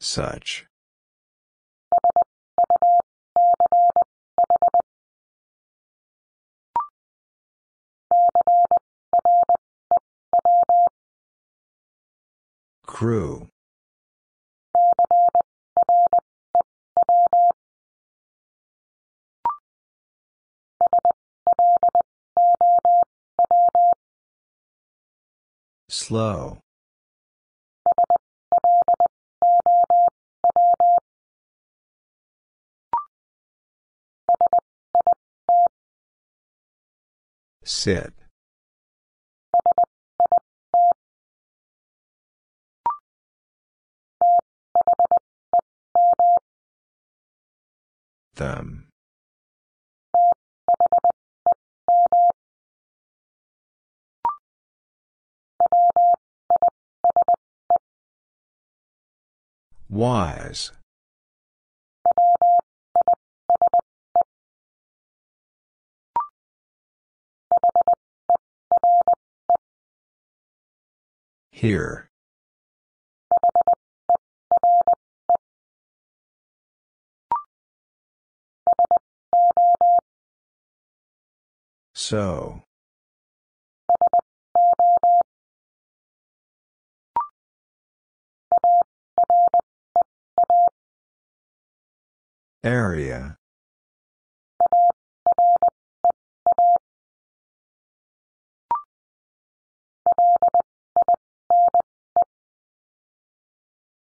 Such. Crew. Slow. Sit. Them. Wise. Here. So. Area.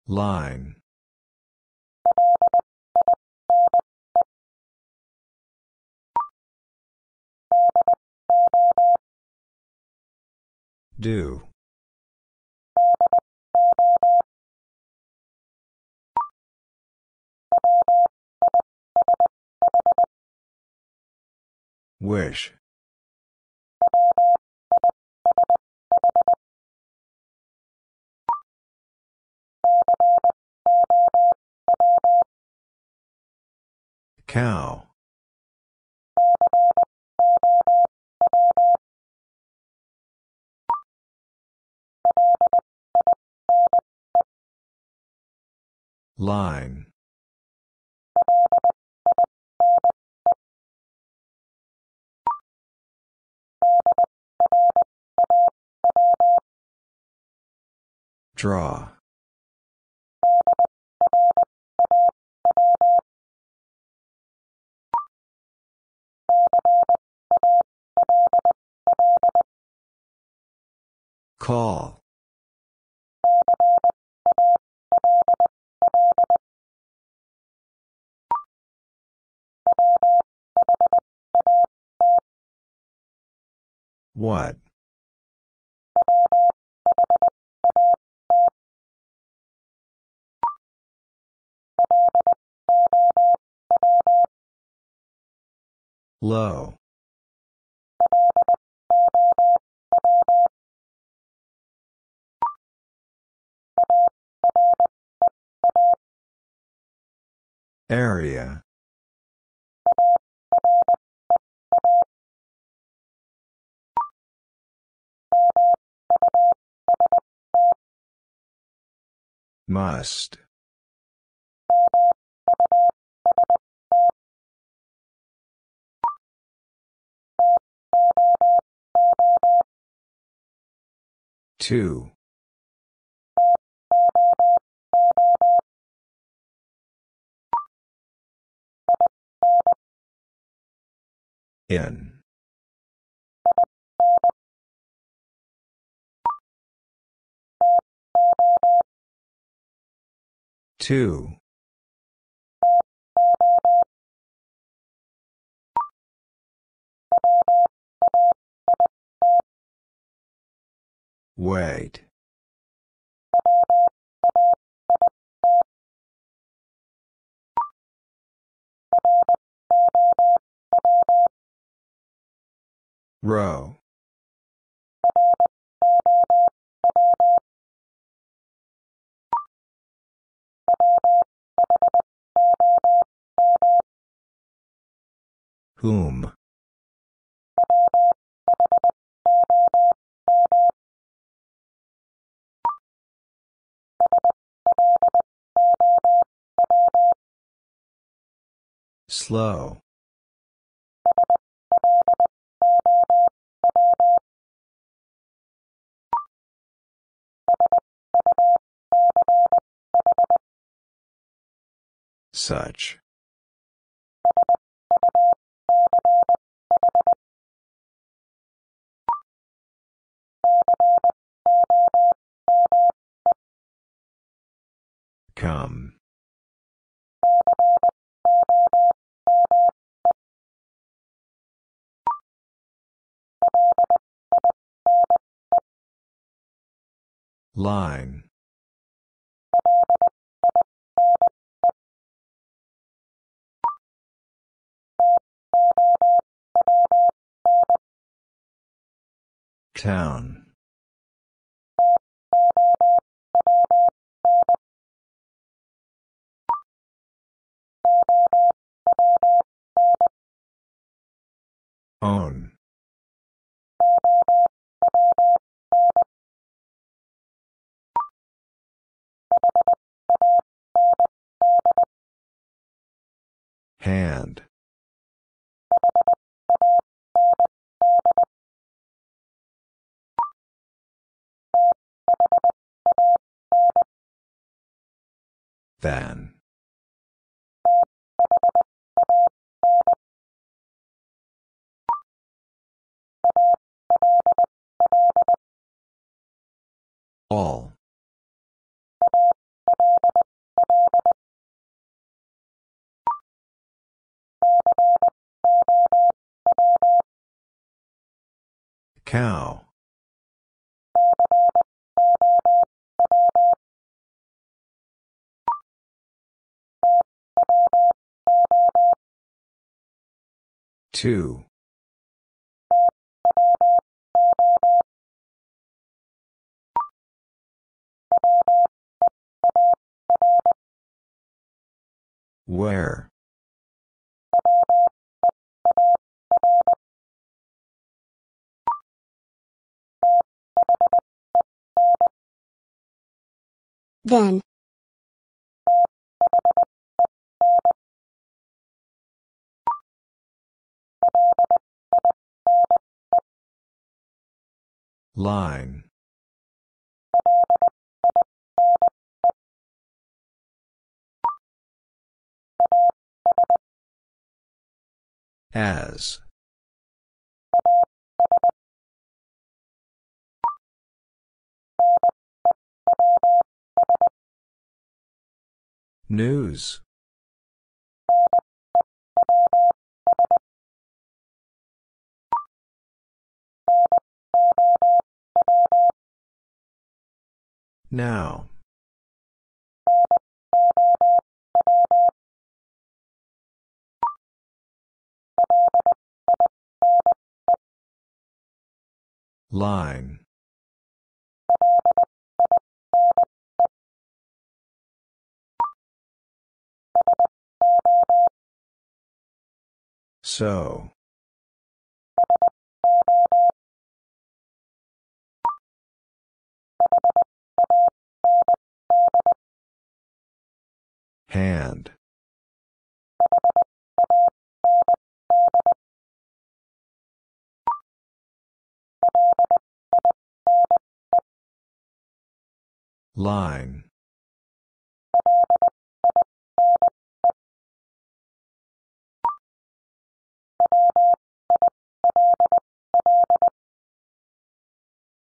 Line. Do. Wish. Cow. Line. Draw. Call. What? Low. Area. Must. Two. In. Two. Wait. Row. Whom? Slow. Such. Come. Line. Town. Own. Hand. Than. All. Cow. Two. Where? Then. Line. As. News. Now. Line. So. Hand. Line.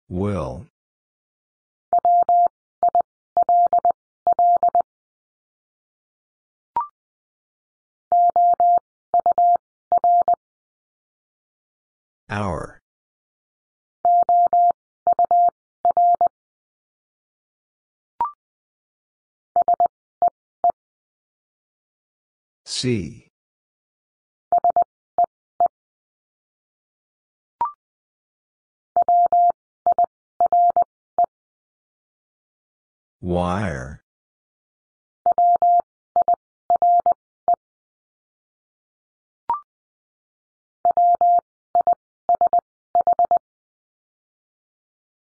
Will. Hour. See. Wire.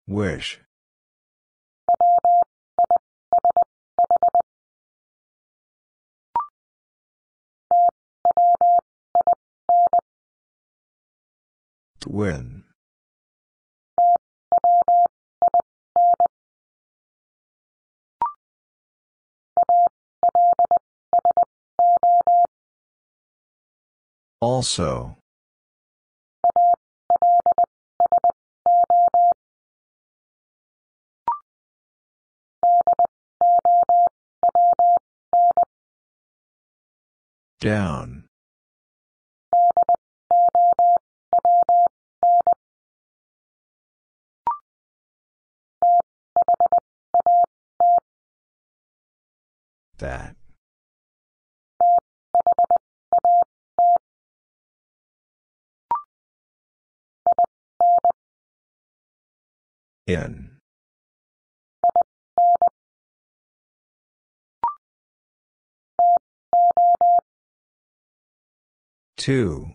Wish. Twin. Also. Down. That. In. Two.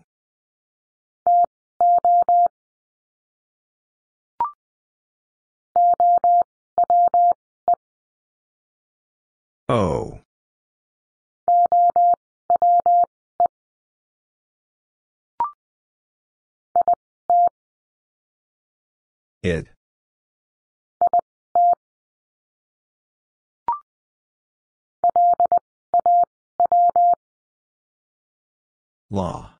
O. It. Law.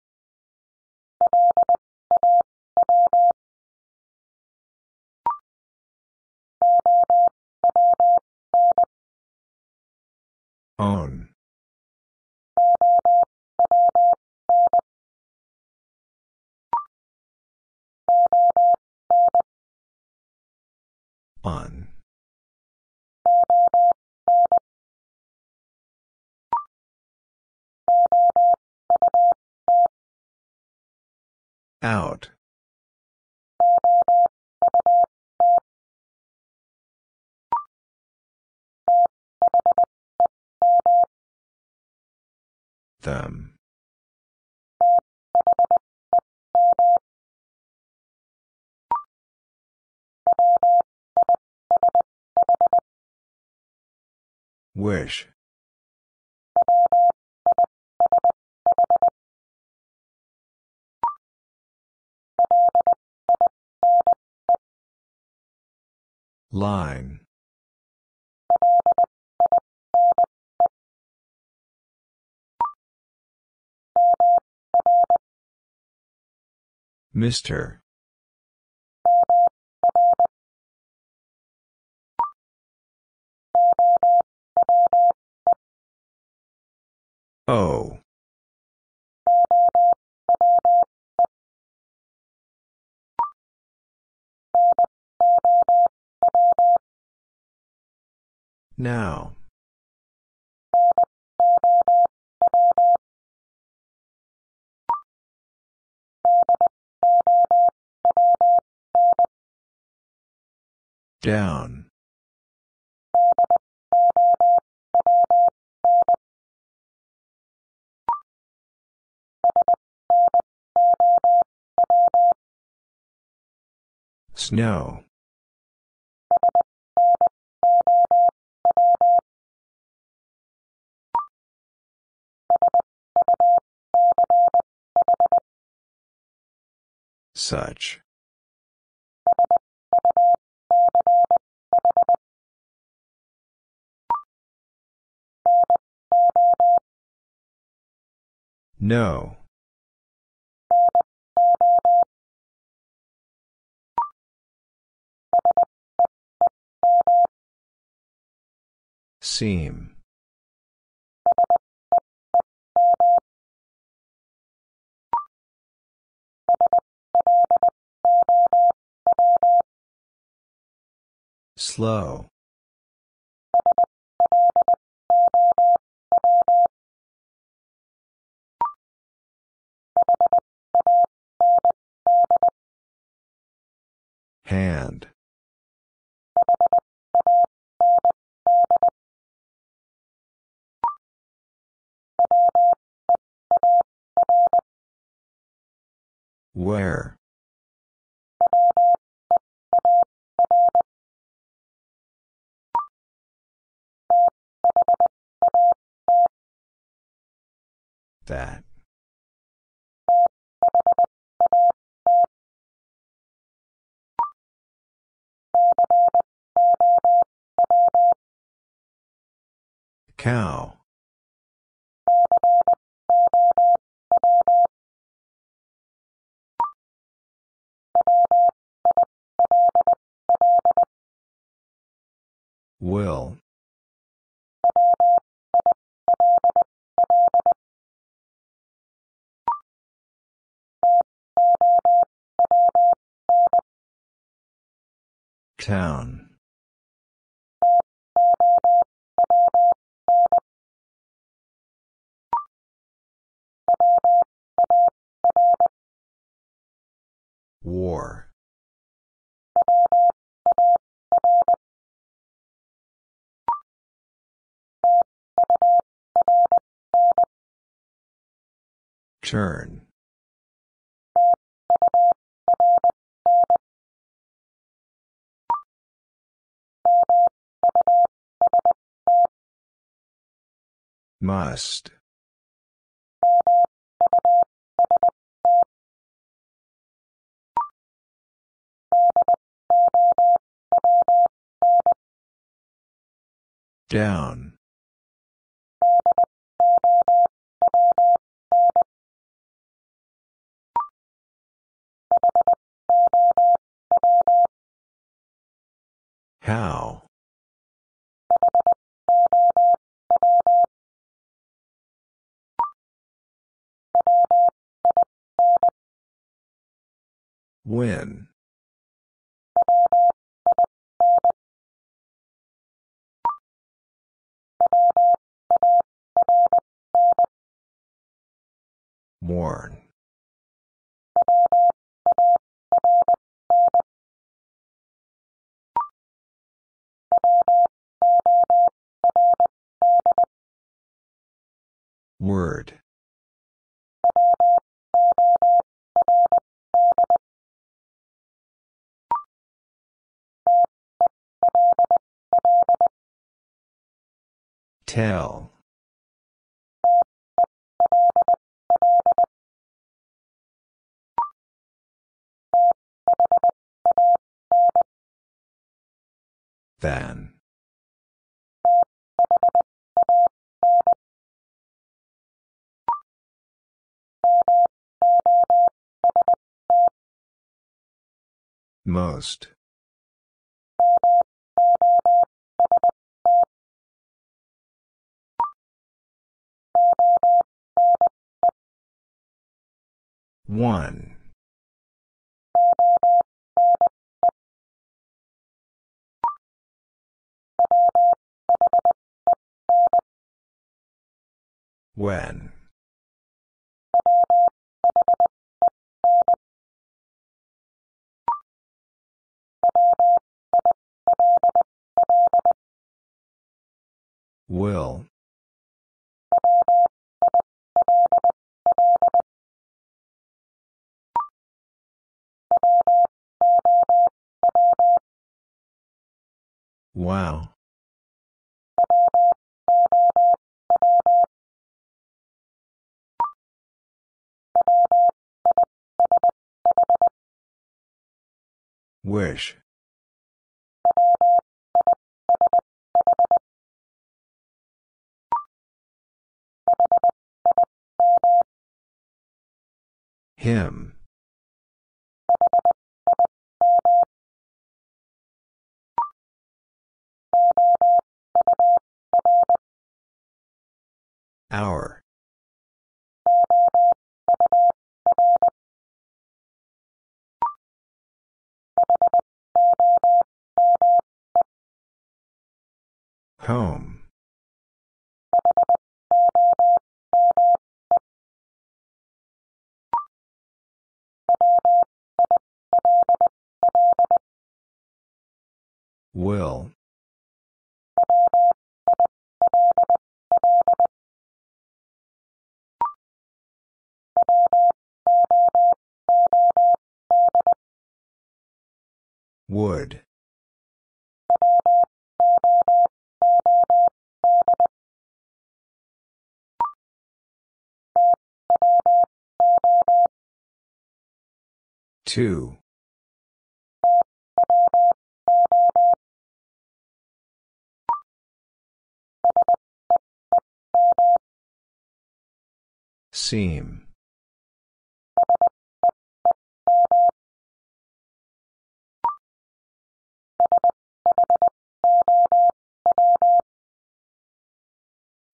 Own. On. Out. Them. Wish. Line. Mister. O. Now. Down. Snow. Such. No. Seam. Slow. Hand. Where? That. Cow. Will. Town. War. Turn. Must. Down. How? When? Worn. Word. Tell. Than. Most. One. When. Will. Wow. Wish. Him. Hour. Home. Will. Wood. Two. Seam.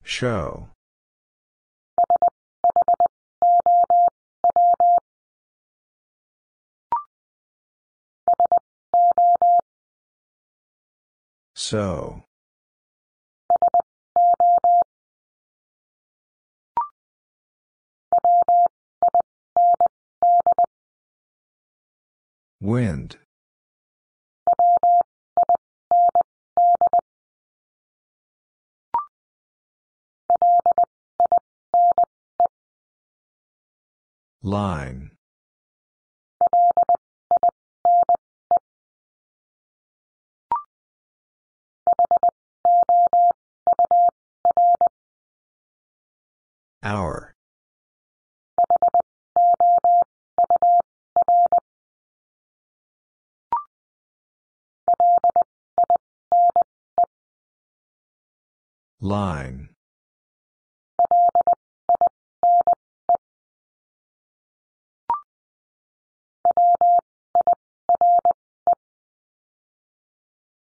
Show. So. Wind. Line. Hour. Line.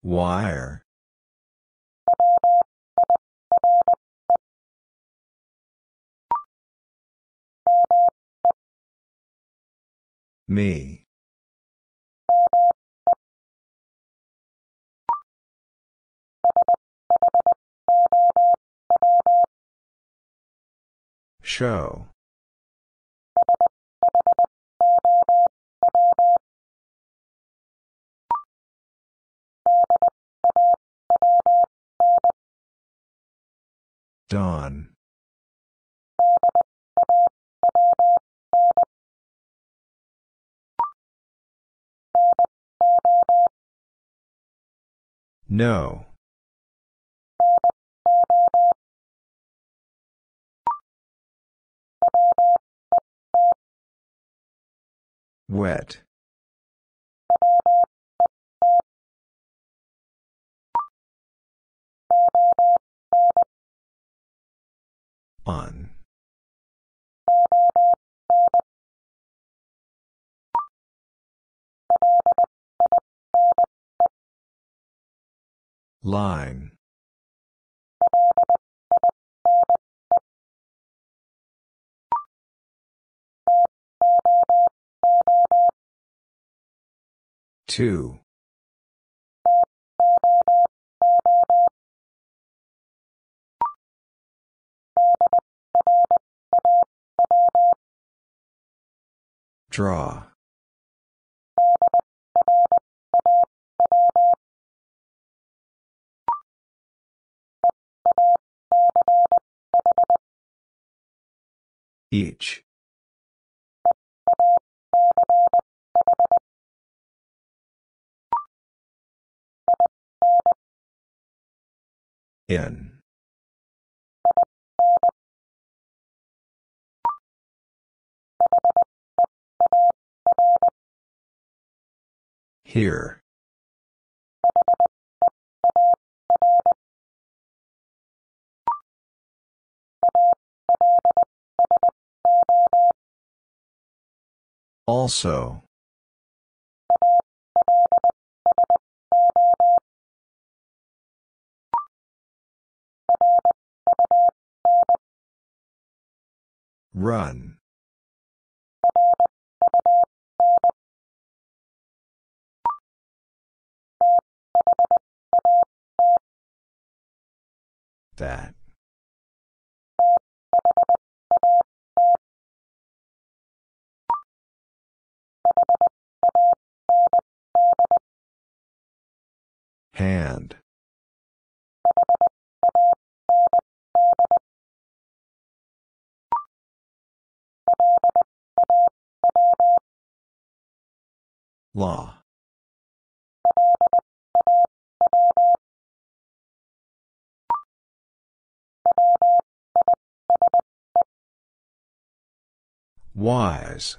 Wire. Me. Show. Dawn. No. Wet. On. Line. Two. Draw. Each. In. Here. Also. Run. That. Hand. Law. Wise.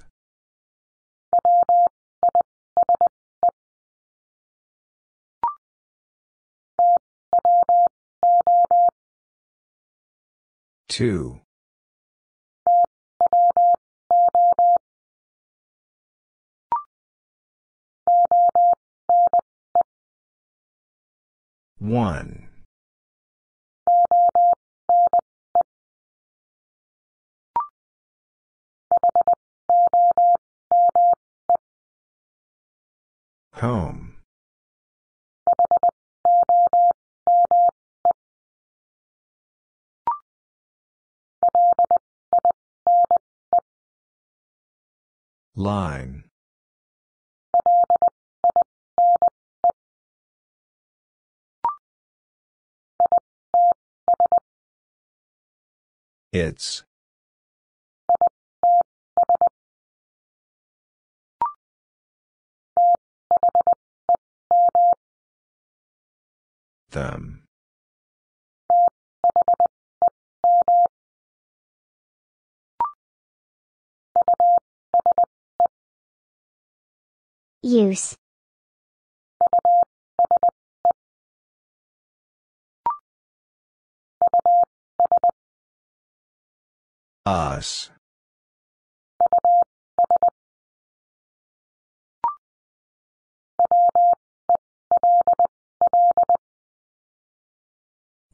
Two. One. Home. Line. It's. Them. Use. Us.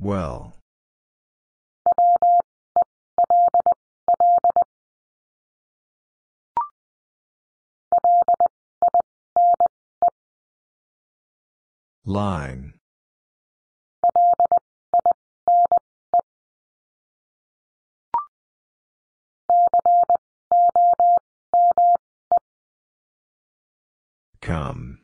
Well. Line. Come.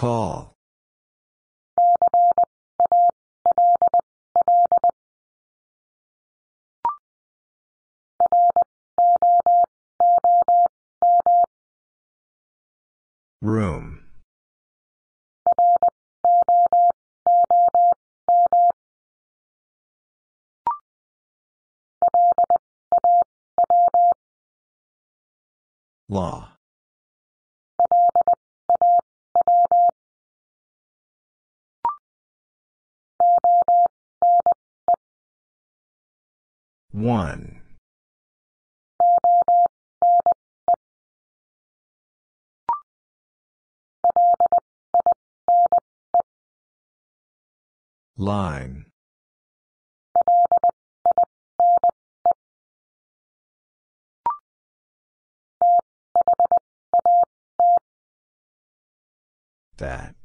Call. Room. Law. One. Line. That.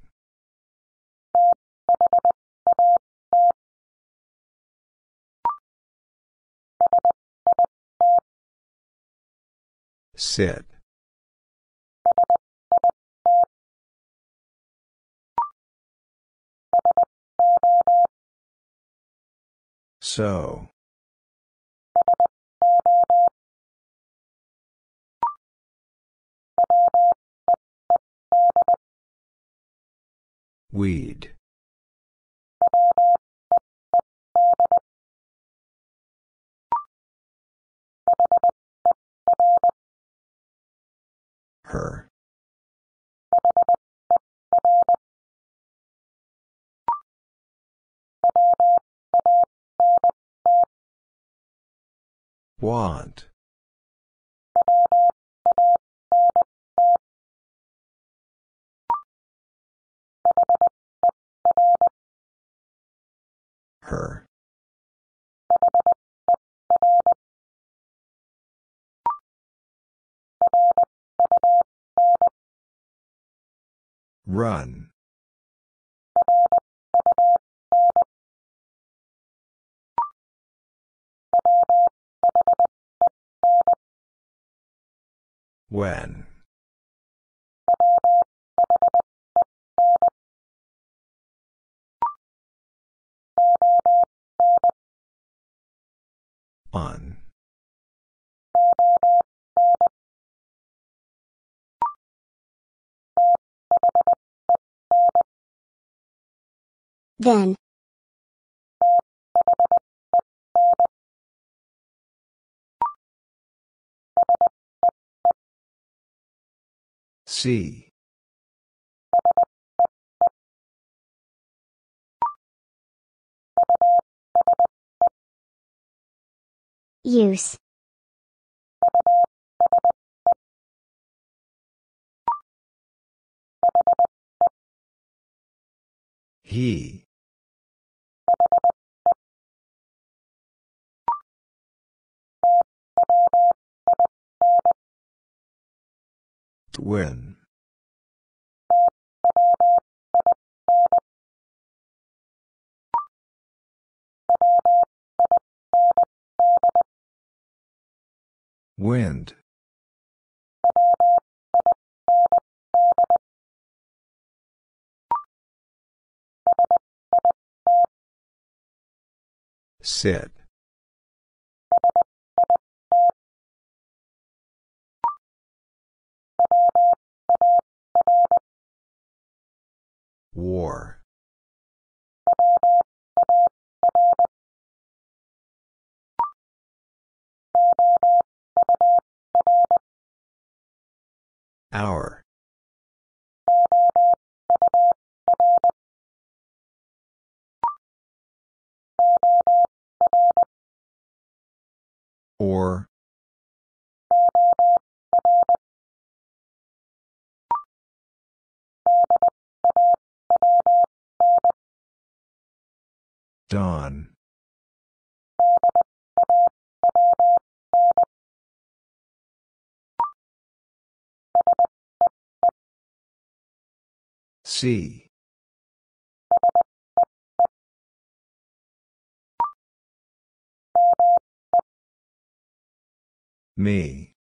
Sit. So. Weed. Her. Want. Her. Run. When. On. Then. See. Use. He. Twin. Wind. Sit. War. Hour. Or. Dawn. See. Me.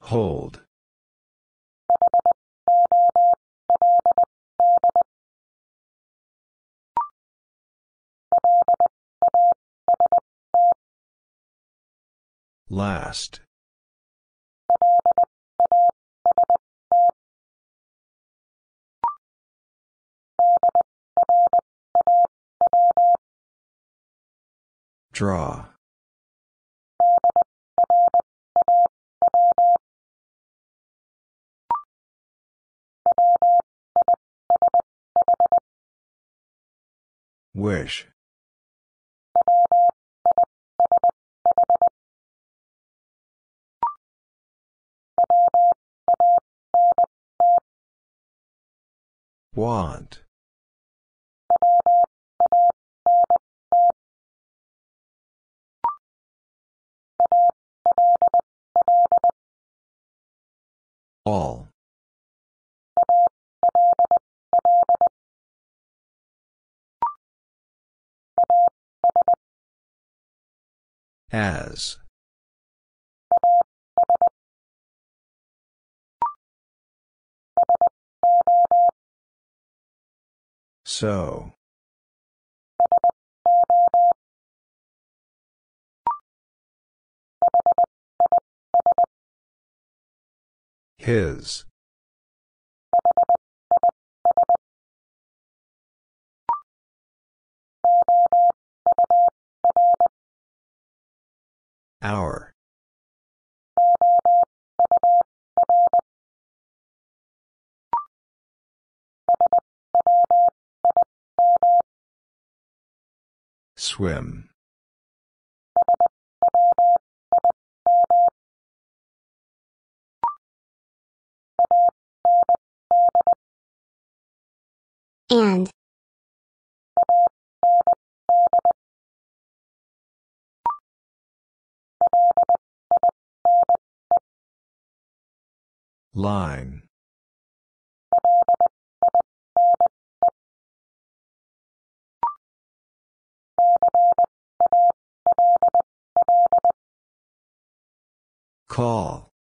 Hold. Last. Draw. Wish. Want. All. As. So. His. Hour. Swim. And. Line. Call.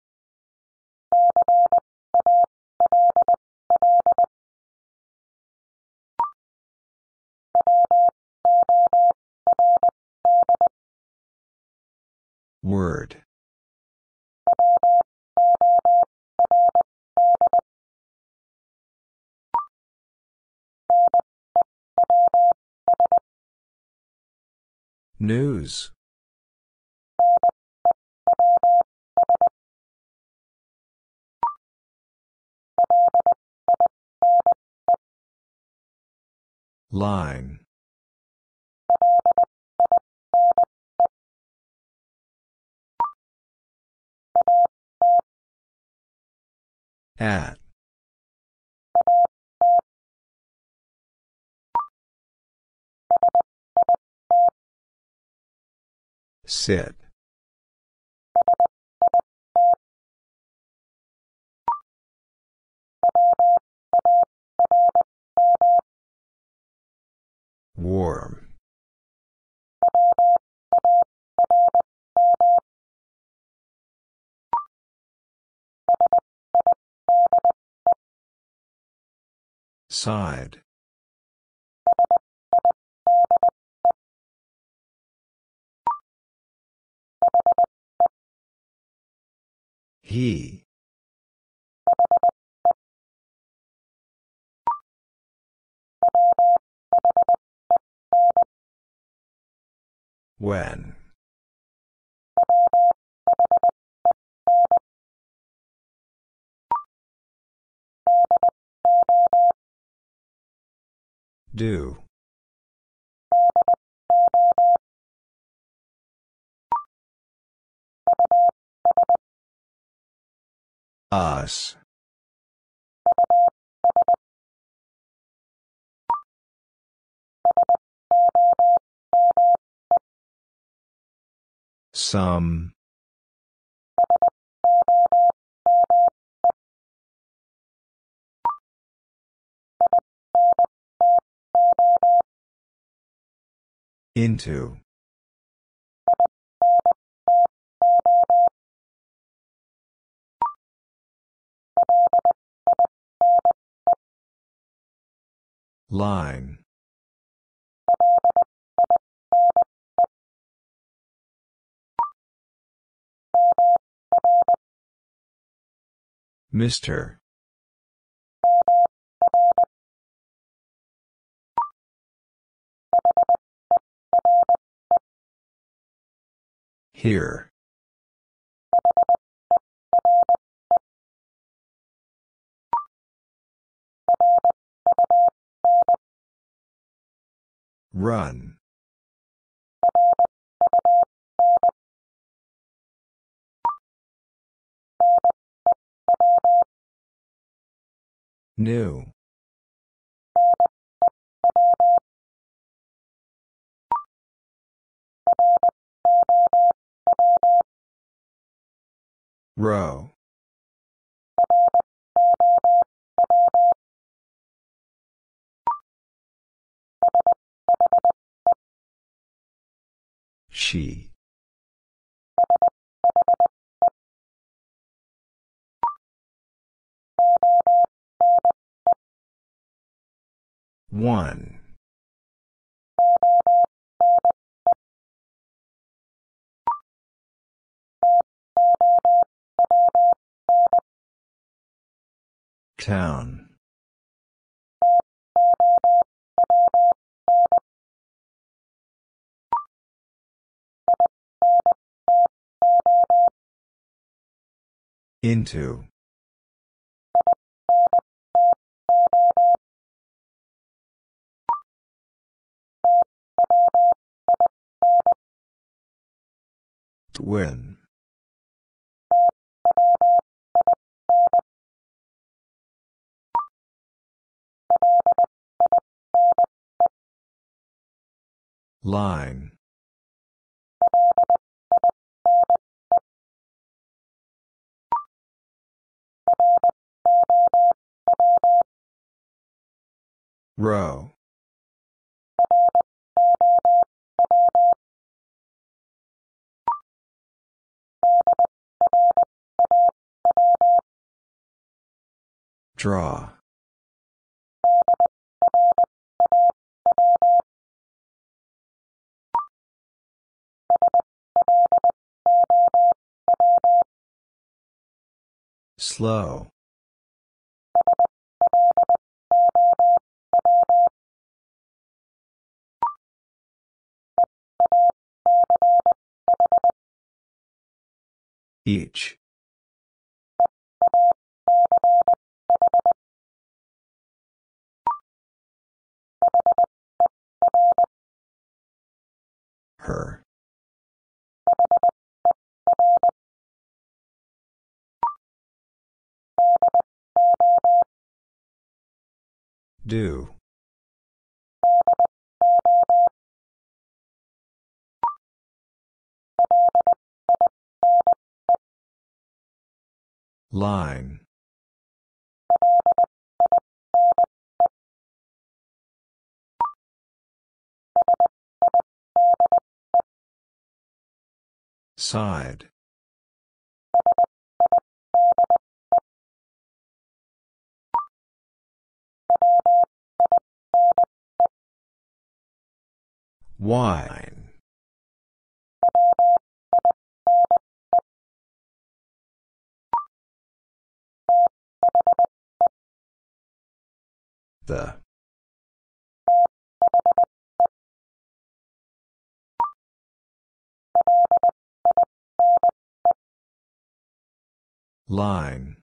Word. News. Line. At. Sit. Warm. Side. He. When. Do. Us. Some. Into. Line. Mr. Here. Run. New. Row. She. One. Town. Into. Twin. Line. Row. Draw. Slow. Each. Her. Do. Line. Side. Wine. The. Line.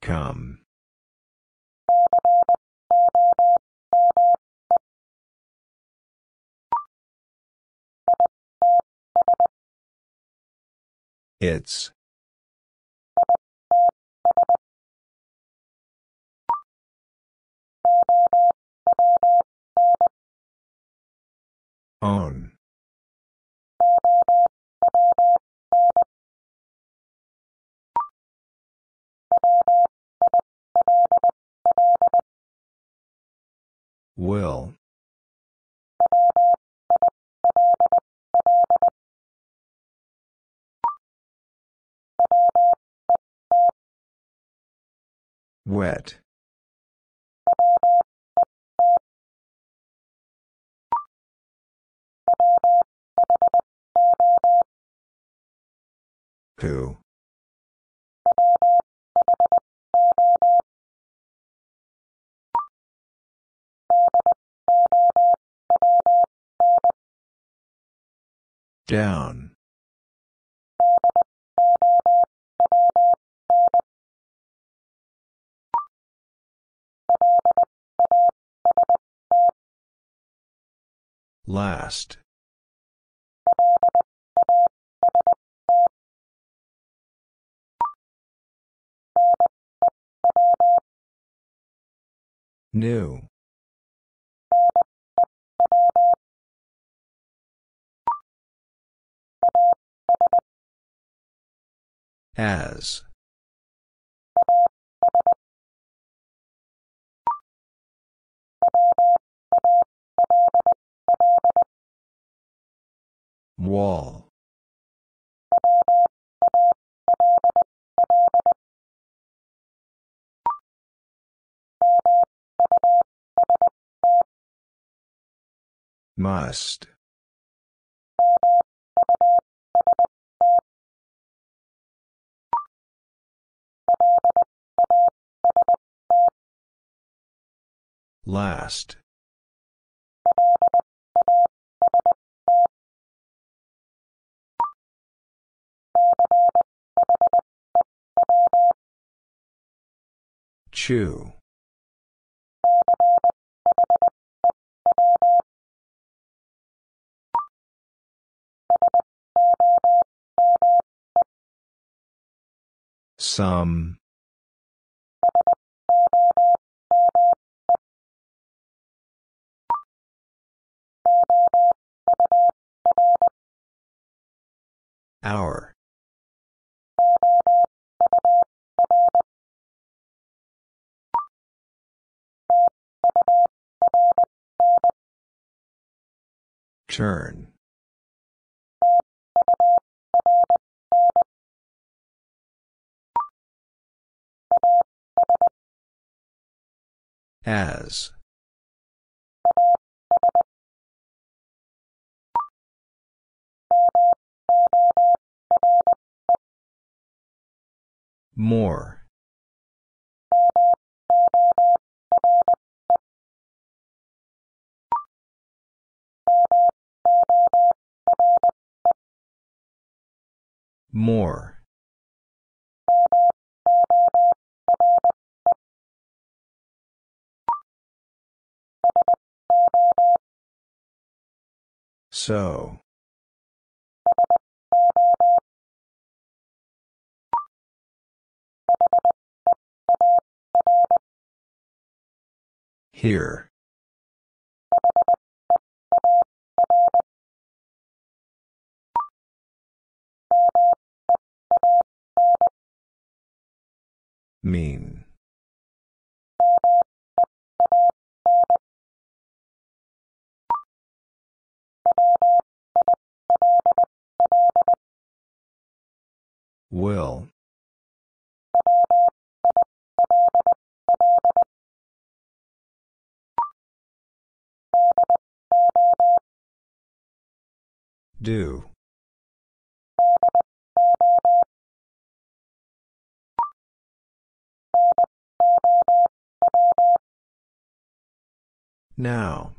Come. It's. Own. Will. Wet. Who? Down. Last. New. As. Wall. Must. Last. Chew. Some. Hour. Turn. As. More. More. So. Here. Mean. Will. Do. Now.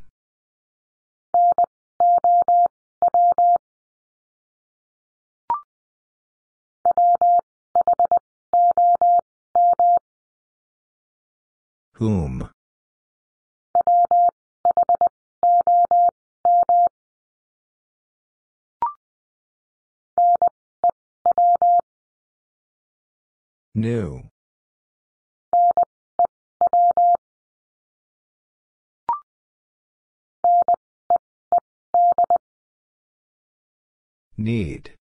Whom? New. Need.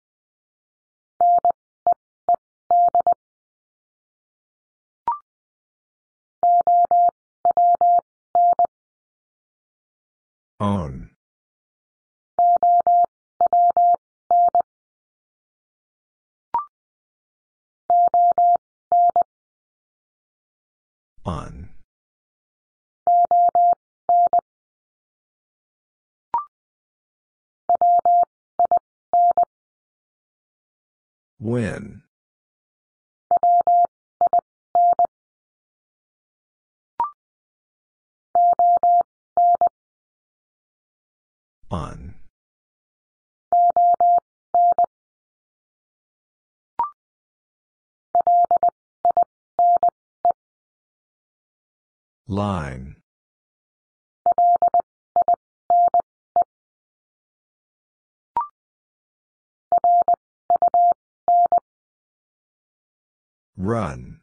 Own. On. When. On. Line. Run.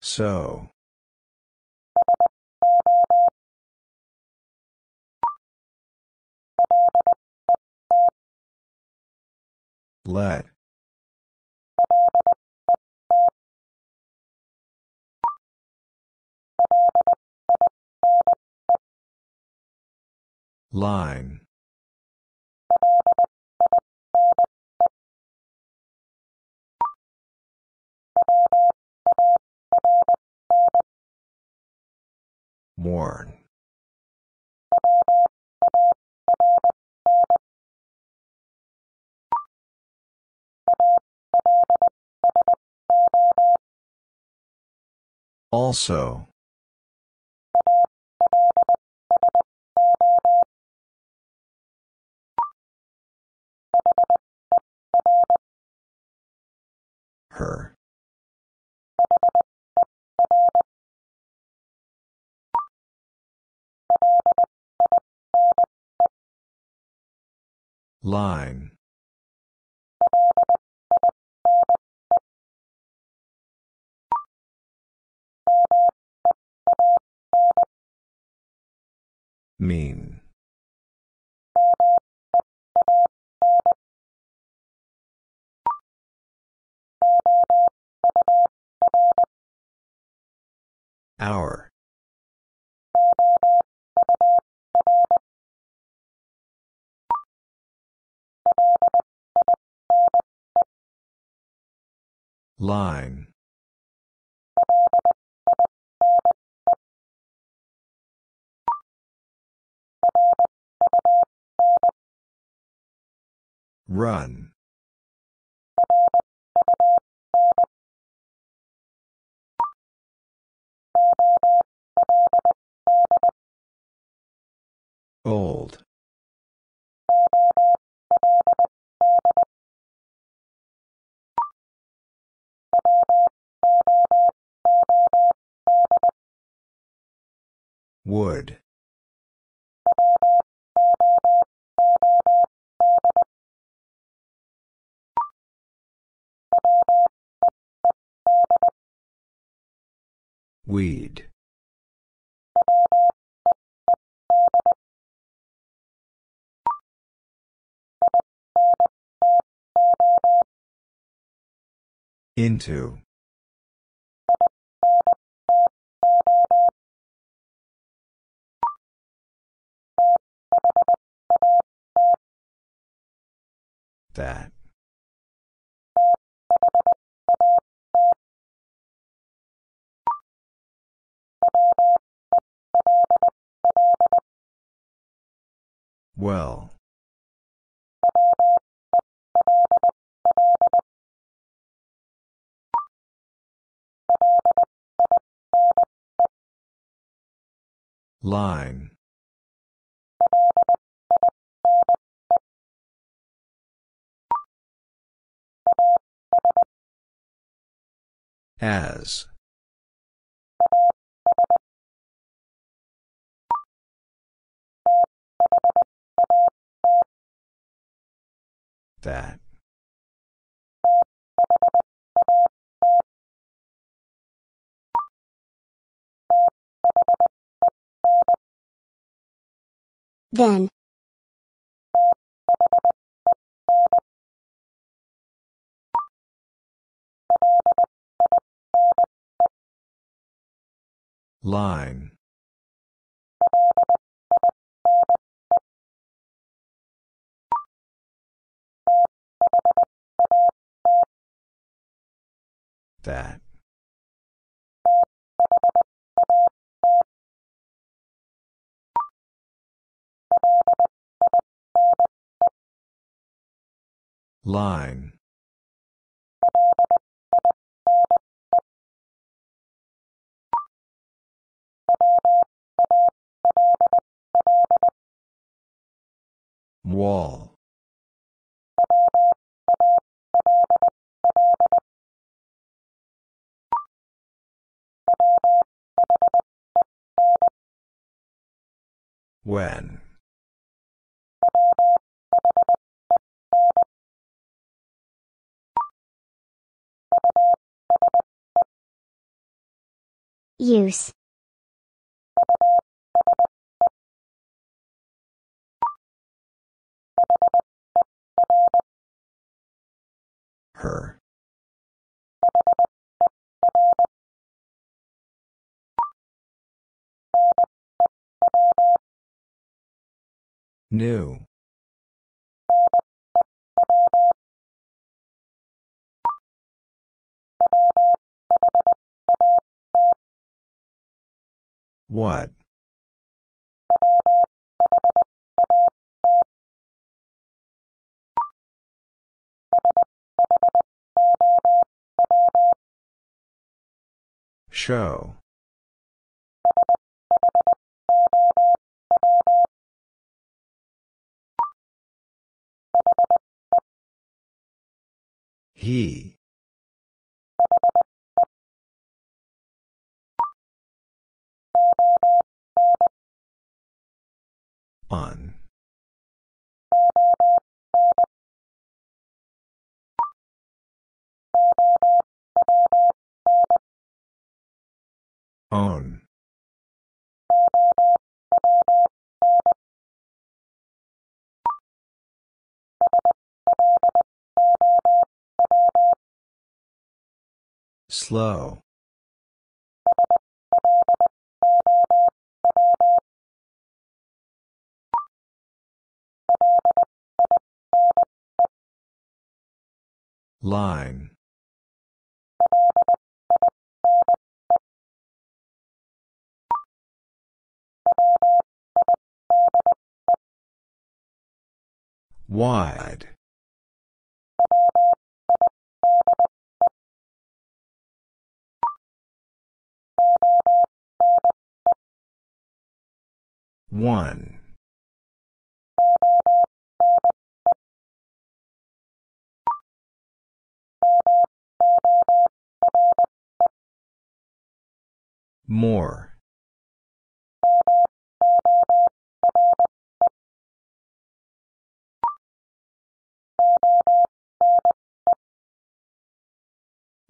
So. Let. Line. Worn. Also. Her. Line. Mean. Hour. Line. Run. Old. Wood. Weed. Into. That. Well. Line. As. That. Then. Line. That. Line. Wall. When. Use. Her. New. What? Show. He. On. Own. Slow. Line. Wide. One. More.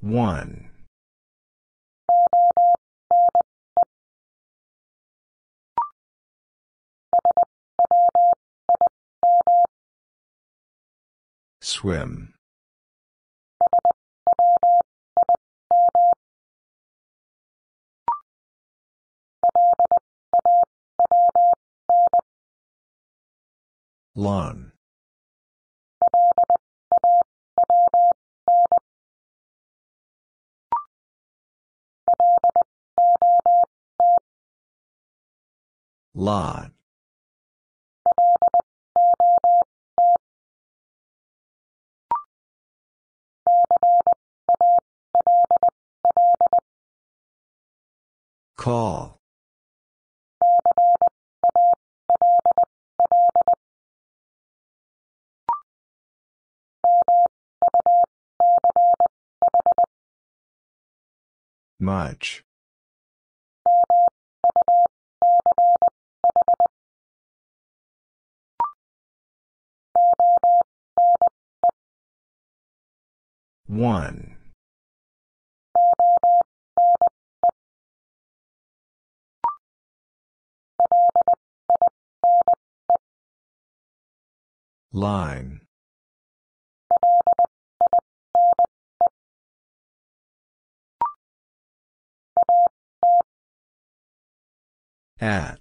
One. Swim. Lawn. Lot. Call. Much. One. Line. At.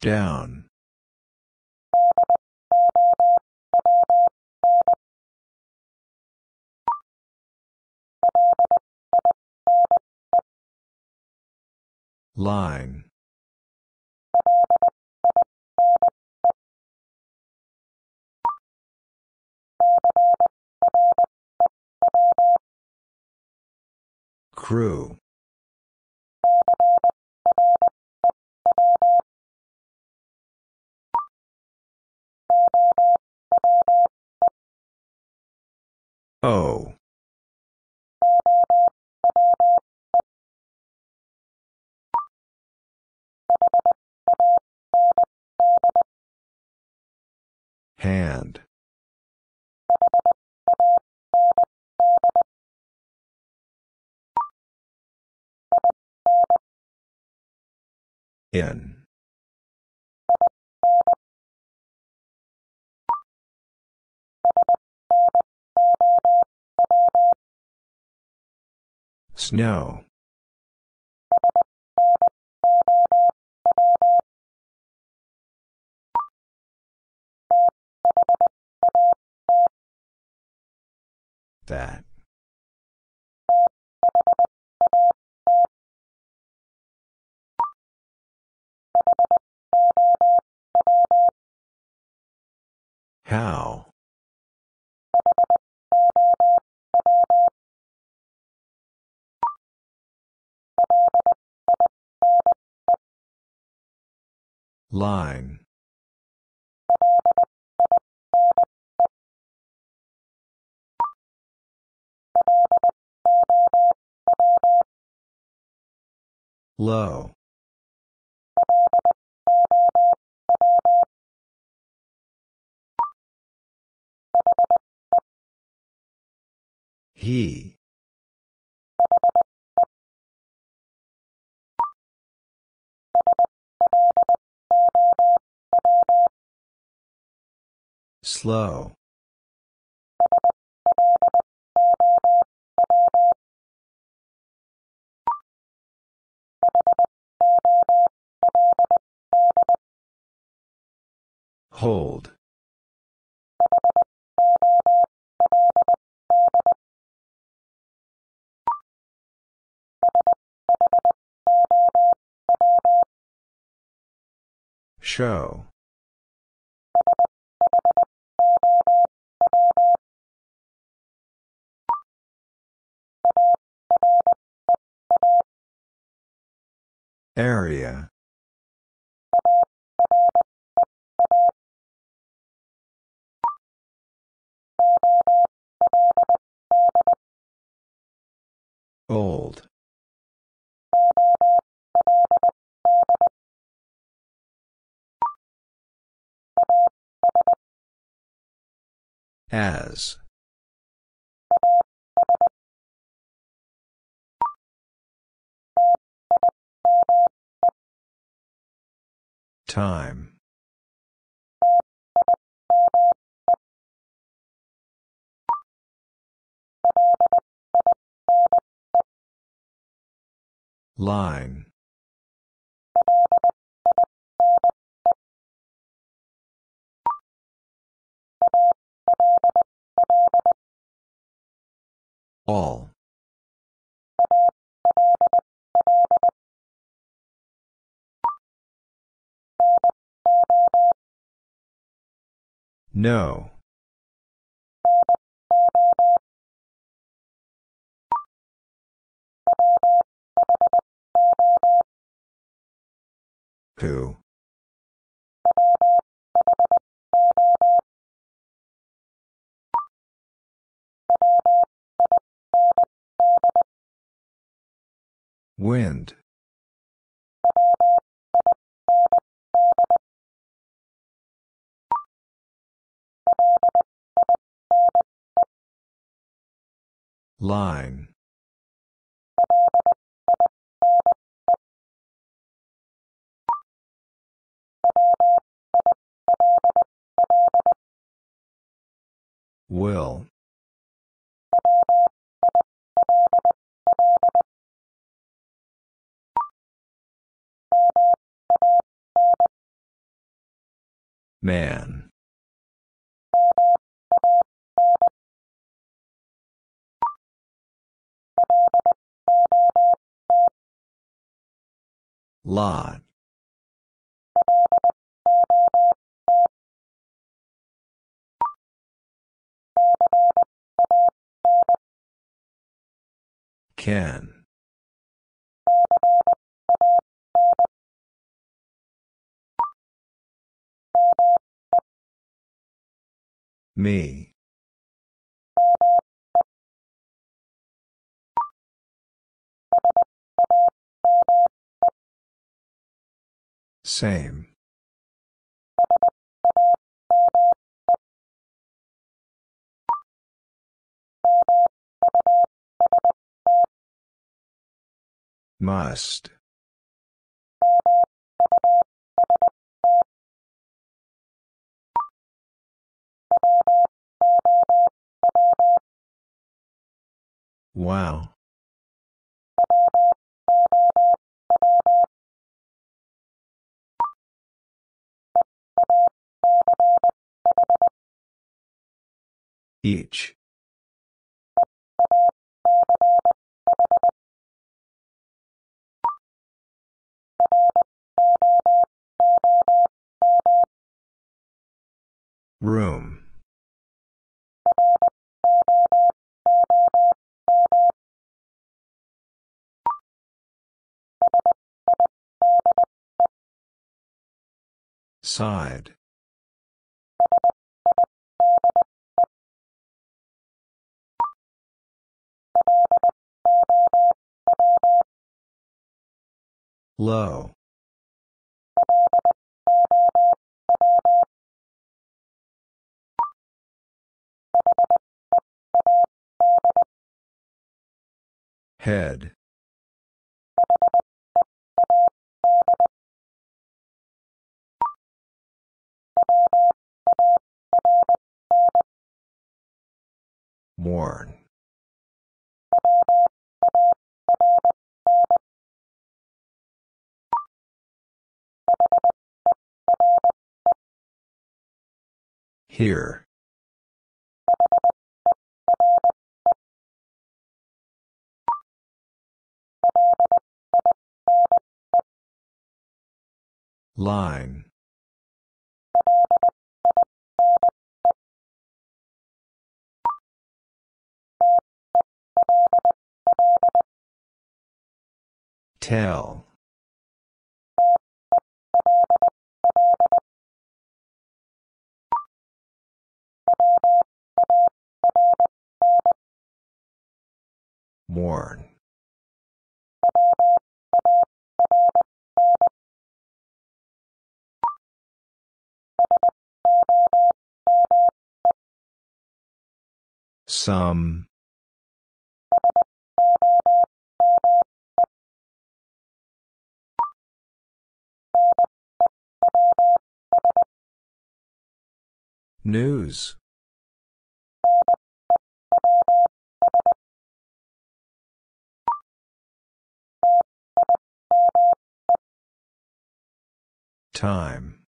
Down. Line. Crew. O. Hand. In. Snow. That. How? Line. Low. He. Slow. Hold. Show. Area. Old. As. Time. Line. All. No. Who? Wind. Line. Will. Man. Lot. Can. Me. Same. Must. Wow. Each. Room. Side. Low. Head. Worn. Here. Line. Tell. Worn. Some. News. Time.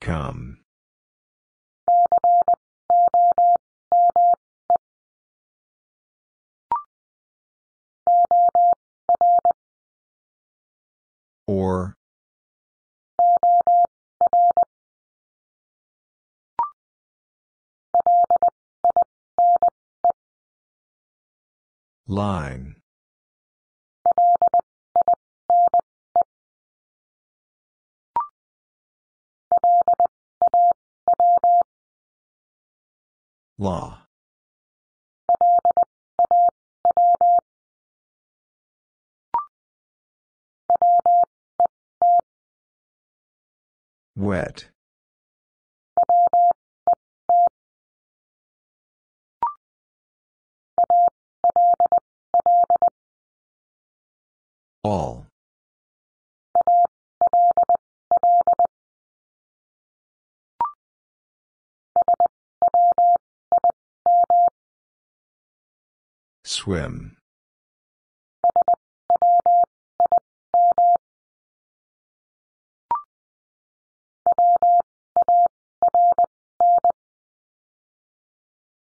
Come. Or. Line. Law. Wet. All. Swim.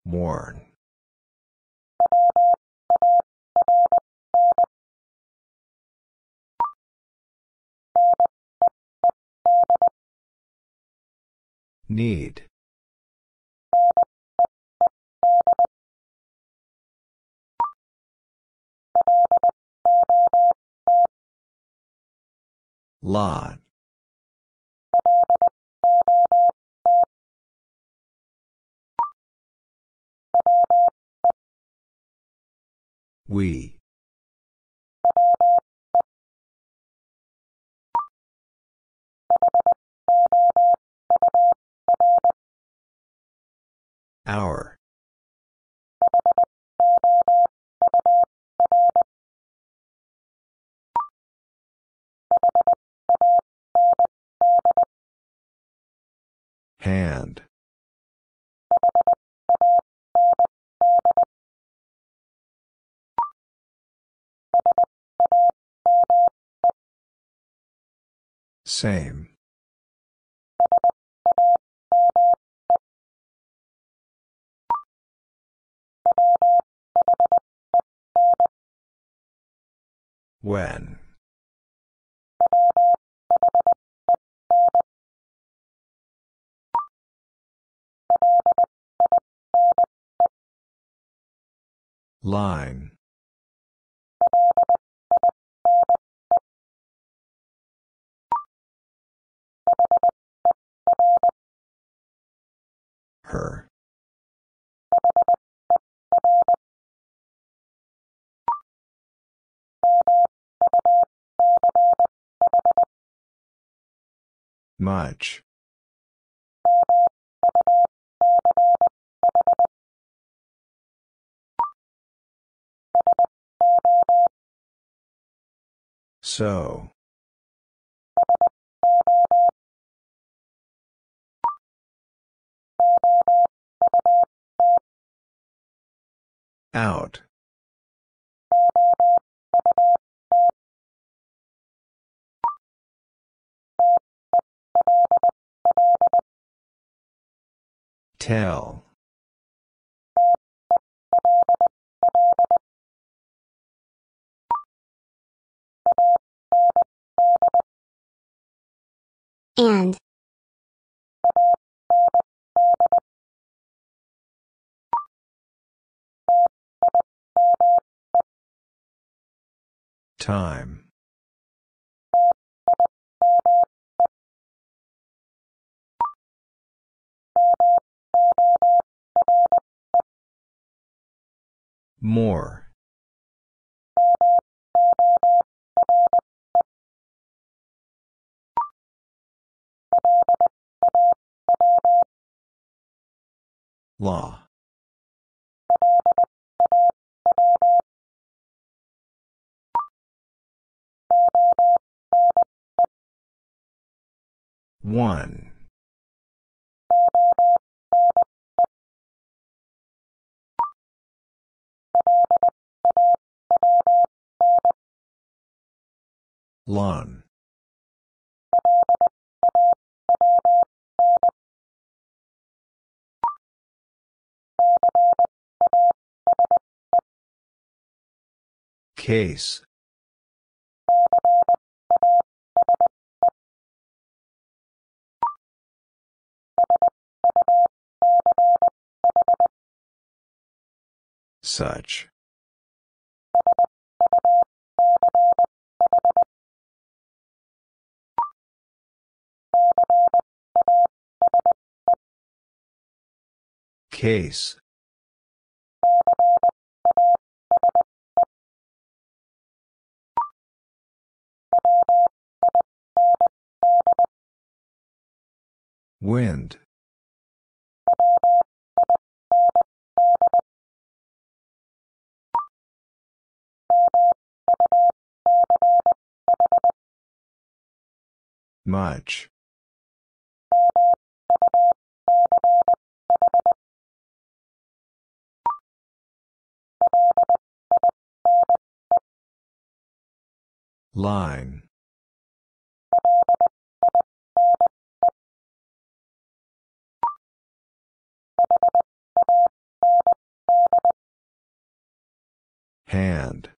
Worn. Need. Lot. We. Hour. Hand. Same. When. Line. Her. Much. So. Out. Tell. And. Time. More. Law. One. Lawn. Case. Such. Case. Wind. Much. Line. Hand.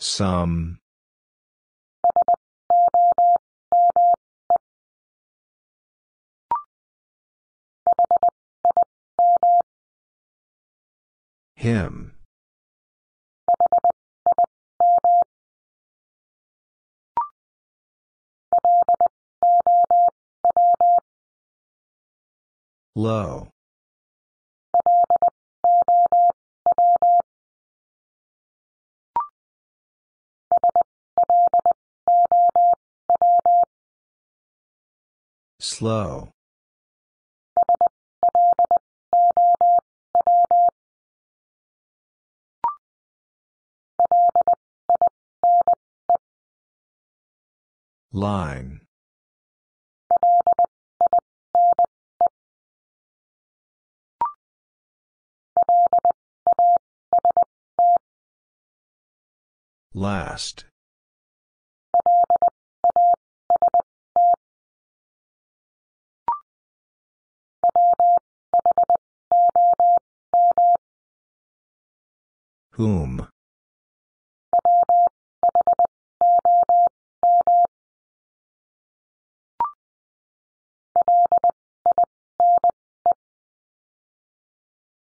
Some. Him. Low. Slow. Line. Last. Whom?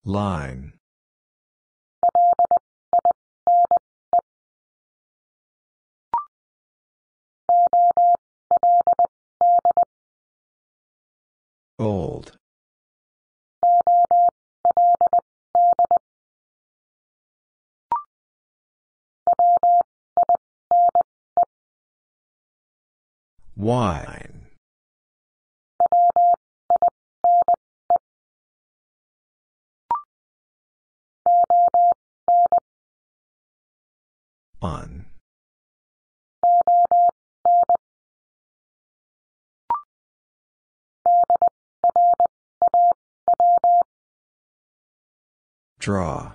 Line. Wine. On. Draw.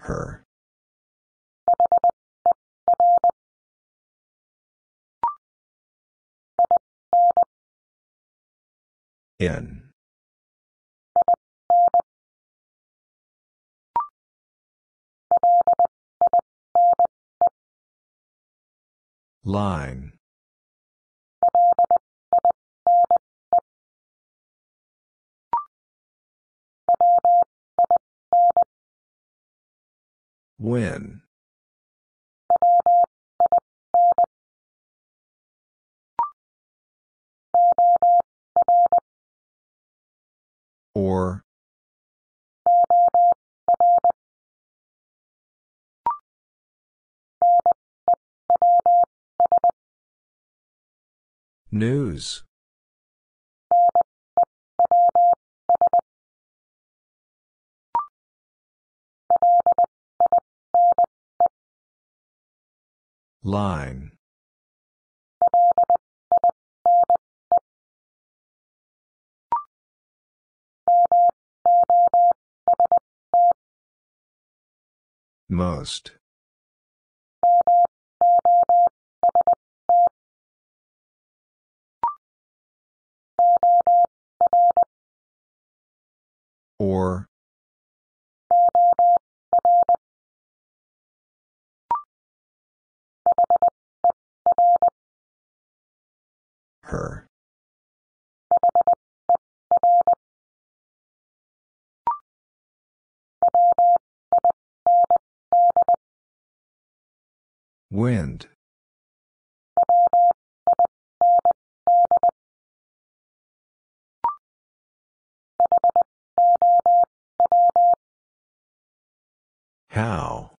Her. In. Line. Win. Or. News. Line. Most. Or. Her. Wind. How?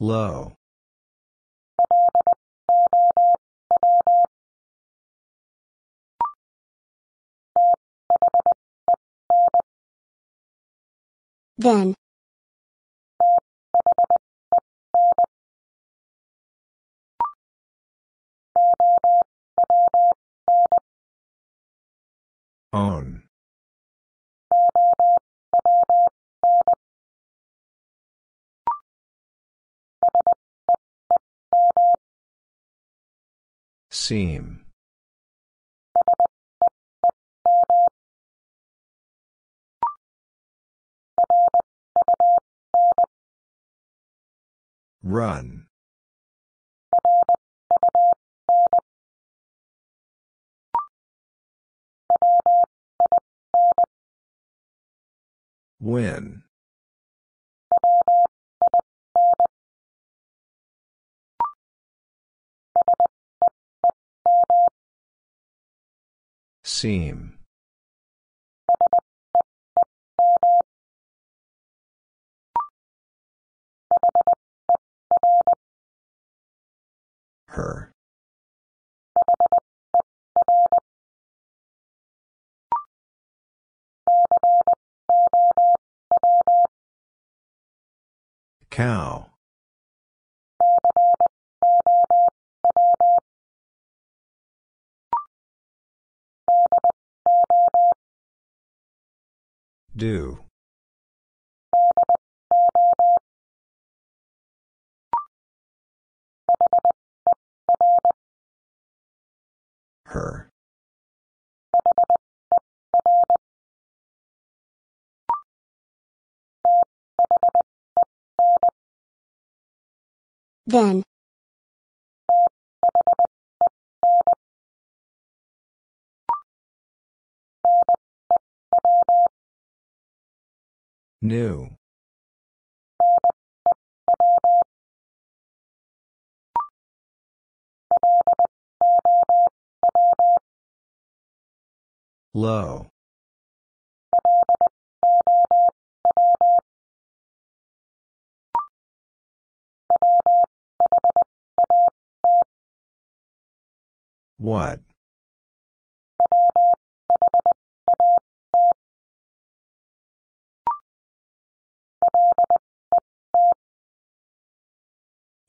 Low. Then. Own. Seam. Run. When. Seam. Her. Cow. Do. Her. Then. New. Low. What?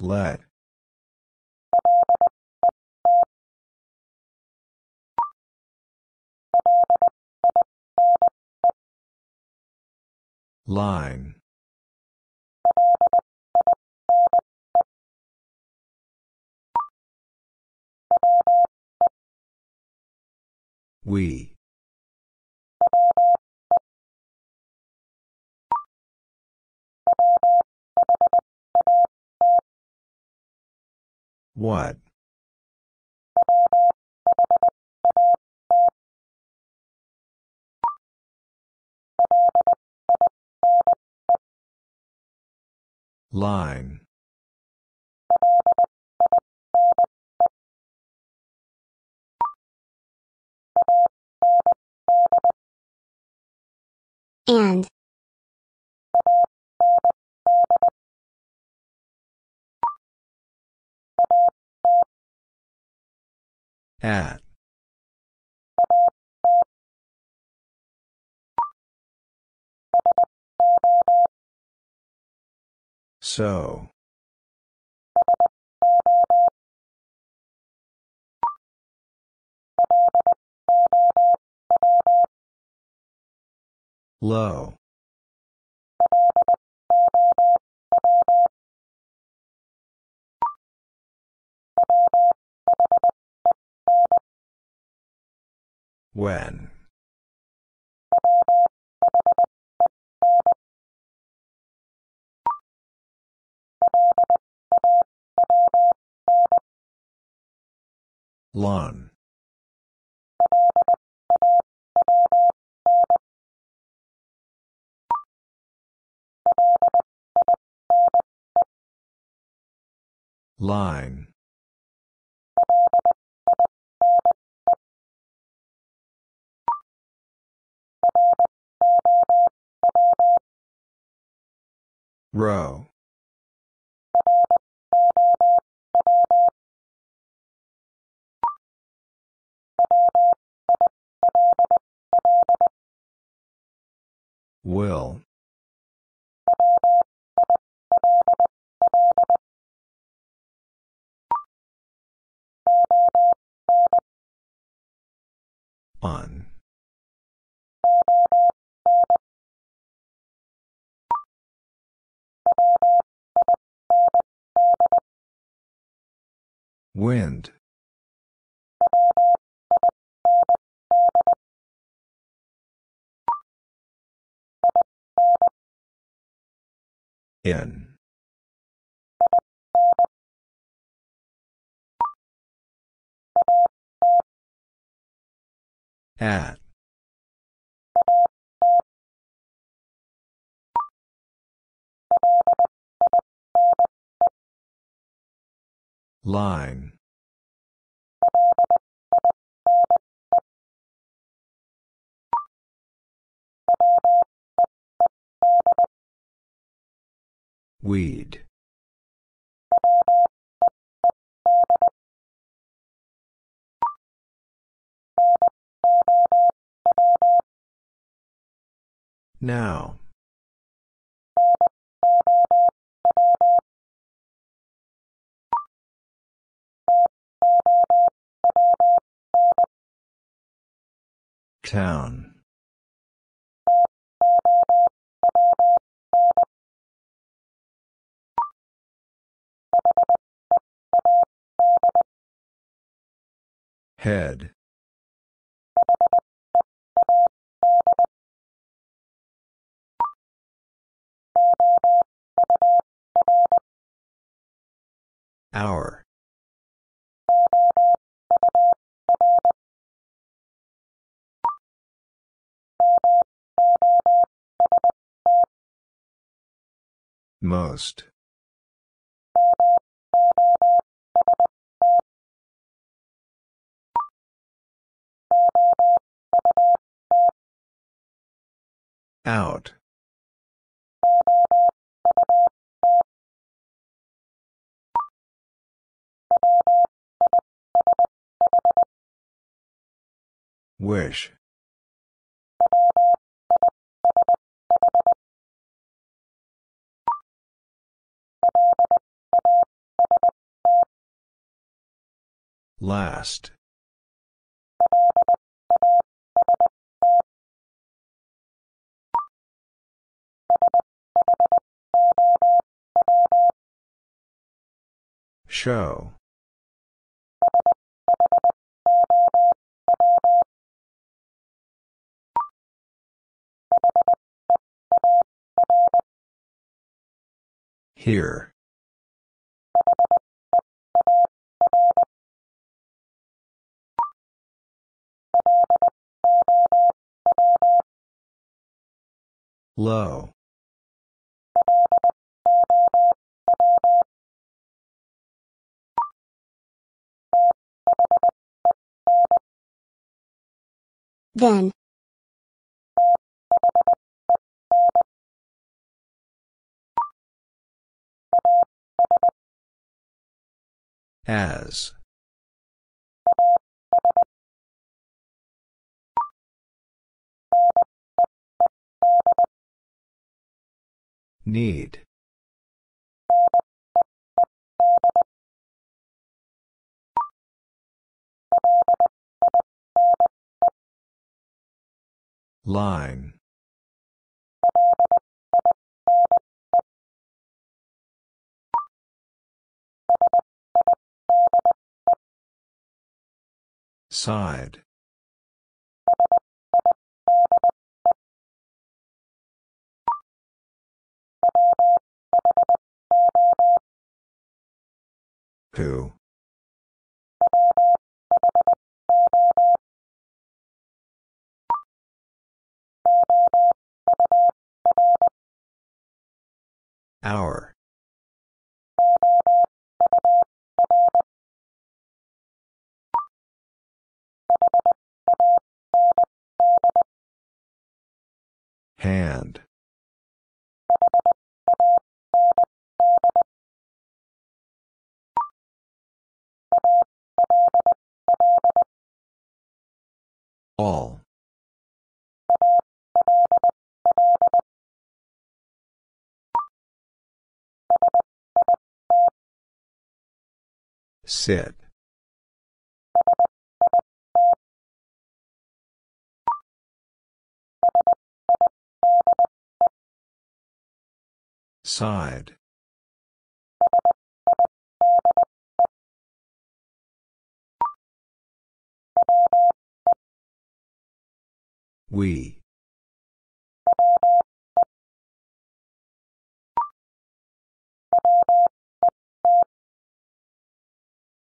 Let. Line. We. What? Line. And. At. So. Low. When. Lawn. Line. Row. Will. On. Wind. In. At. Line. Weed. Now. Town. Head. Hour. Most. Out. Wish. Last. Show. Here. Low. Then. As. Need. Line. Side. Who? Hour. Hand. All. Sit. Side. We.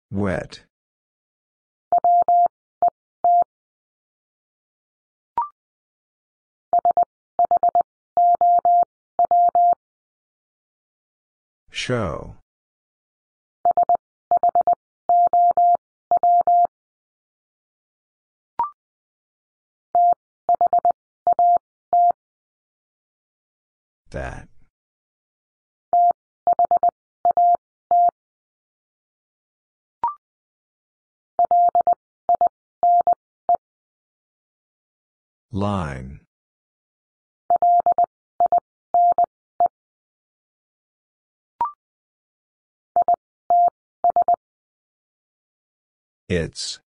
Wet. Show. That. Line. It's.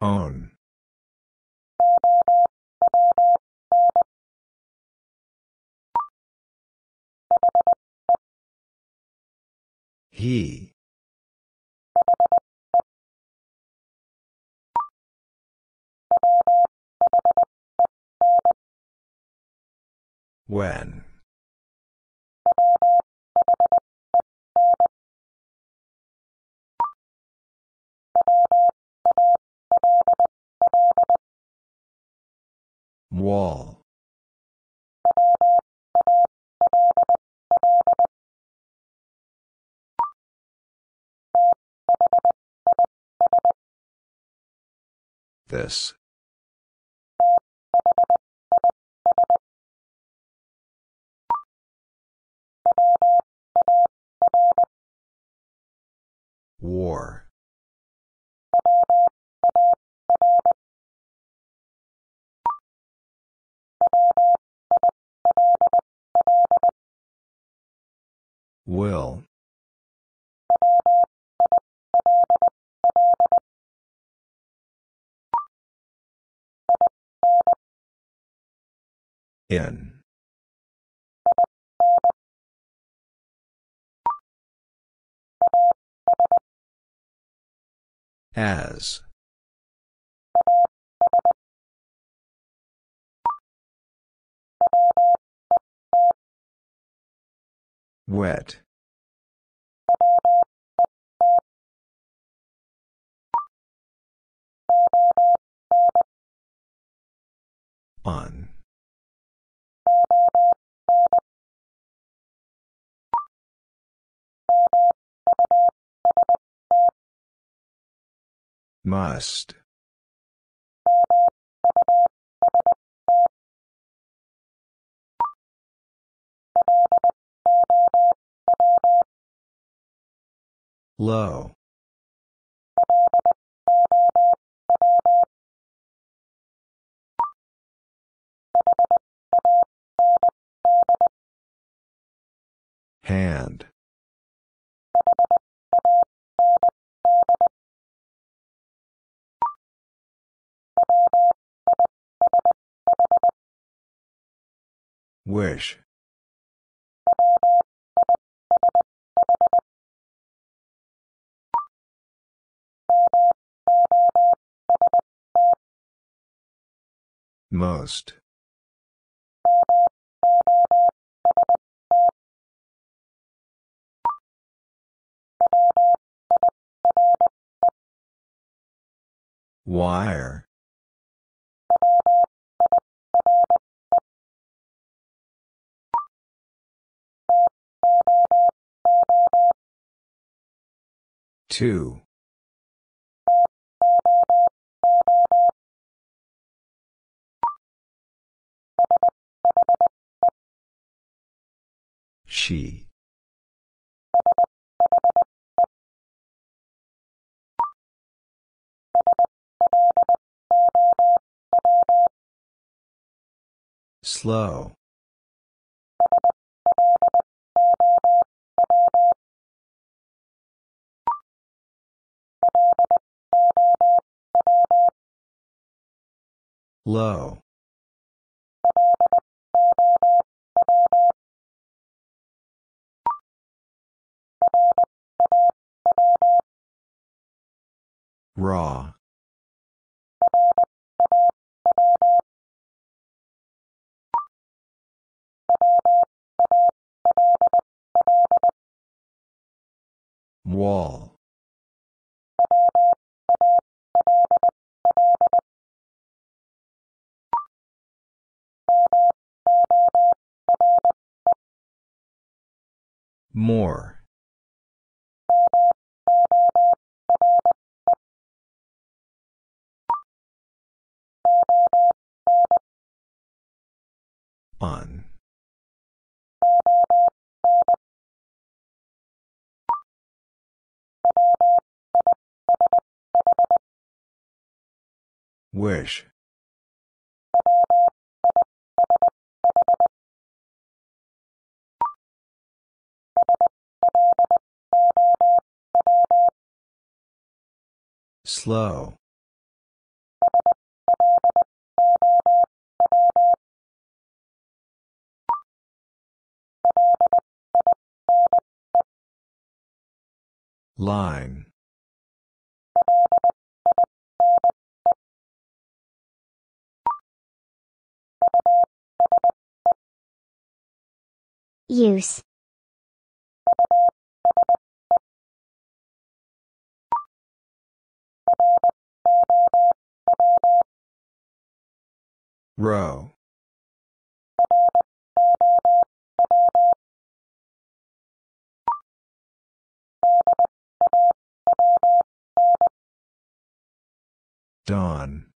Own. He. When. Wall. This. War. Will. In. As. Wet. On. Must. Low. Hand. Wish. Most. Wire. Two. She. Slow. Low. Raw. Wall. More. On. Wish. Slow. Line. Use. Row. Dawn.